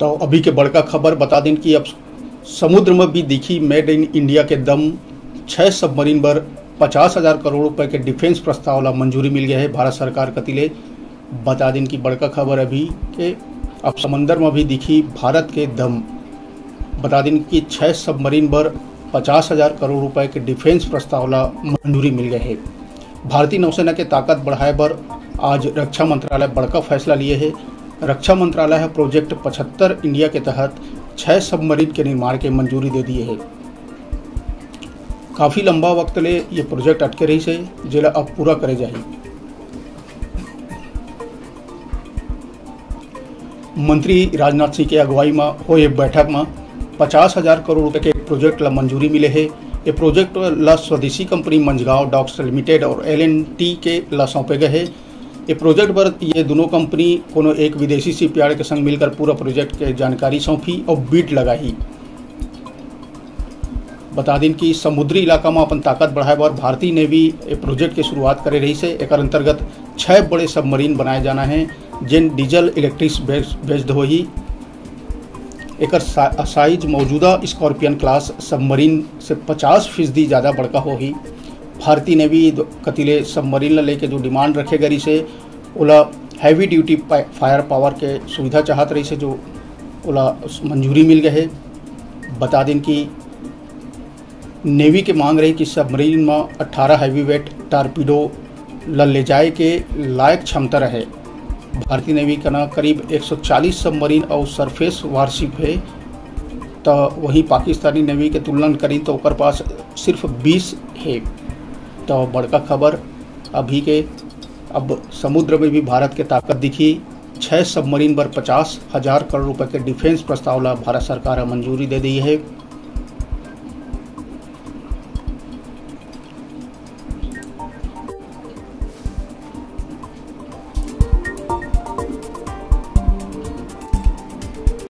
तो अभी के बड़का खबर बता दें कि अब समुद्र में भी दिखी मेड इन इंडिया के दम। छह सबमरीन पर पचास हज़ार करोड़ रुपए के डिफेंस प्रस्ताव ला मंजूरी मिल गया है। भारत सरकार कतिले बता दें कि बड़का खबर अभी के अब समंदर में भी दिखी भारत के दम। बता दें कि छह सबमरीन पर पचास हज़ार करोड़ रुपए के डिफेंस प्रस्ताव ला मंजूरी मिल गए है। भारतीय नौसेना के ताकत बढ़ाए पर आज रक्षा मंत्रालय बड़का फैसला लिए है। रक्षा मंत्रालय है प्रोजेक्ट 75 इंडिया के तहत छह सबमरीन के निर्माण के मंजूरी दे दिए है। काफ़ी लंबा वक्त ले ये प्रोजेक्ट अटके रही से, जिला अब पूरा करे जाए मंत्री राजनाथ सिंह के अगुवाई में हो ये बैठक में पचास हज़ार करोड़ रुपए के प्रोजेक्ट ला मंजूरी मिले है। ये प्रोजेक्ट ला स्वदेशी कंपनी मंझगांव डॉक्स लिमिटेड और एलएनटी के ला सौंपे गए हैं। ये प्रोजेक्ट पर ये दोनों कंपनी कोनो एक विदेशी शिपयार्ड के संग मिलकर पूरा प्रोजेक्ट के जानकारी सौंपी और बीट लगाई। बता दें कि समुद्री इलाका में अपन ताकत बढ़ाए और भारतीय नेवी प्रोजेक्ट की शुरुआत करे रही से एक अंतर्गत छह बड़े सबमरीन बनाए जाना है, जिन डीजल, इलेक्ट्रिक बेस्ड हो ही एक साइज़ मौजूदा स्कॉर्पियन क्लास सबमरीन से 50 फ़ीसदी ज़्यादा बड़का हो ही भारतीय नेवी कतिले सबमरीन लेके जो डिमांड रखे गरी से ओला हैवी ड्यूटी फायर पावर के सुविधा चाहत रही से जो ओला मंजूरी मिल गए है। बता दें कि नेवी के मांग रही कि सबमरीन में 18 हैवी वेट टारपीडो ल ले जाए के लायक क्षमता रहे। भारतीय नेवी का ना करीब 140 सबमरीन और सरफेस वारशिप है। तो वहीं पाकिस्तानी नेवी के तुलना करी तो पास सिर्फ़ 20 है। तो बड़का खबर अभी के अब समुद्र में भी भारत के ताकत दिखी। छः सबमरीन पर पचास हज़ार करोड़ रुपए के डिफेंस प्रस्ताव ला भारत सरकार मंजूरी दे दी है।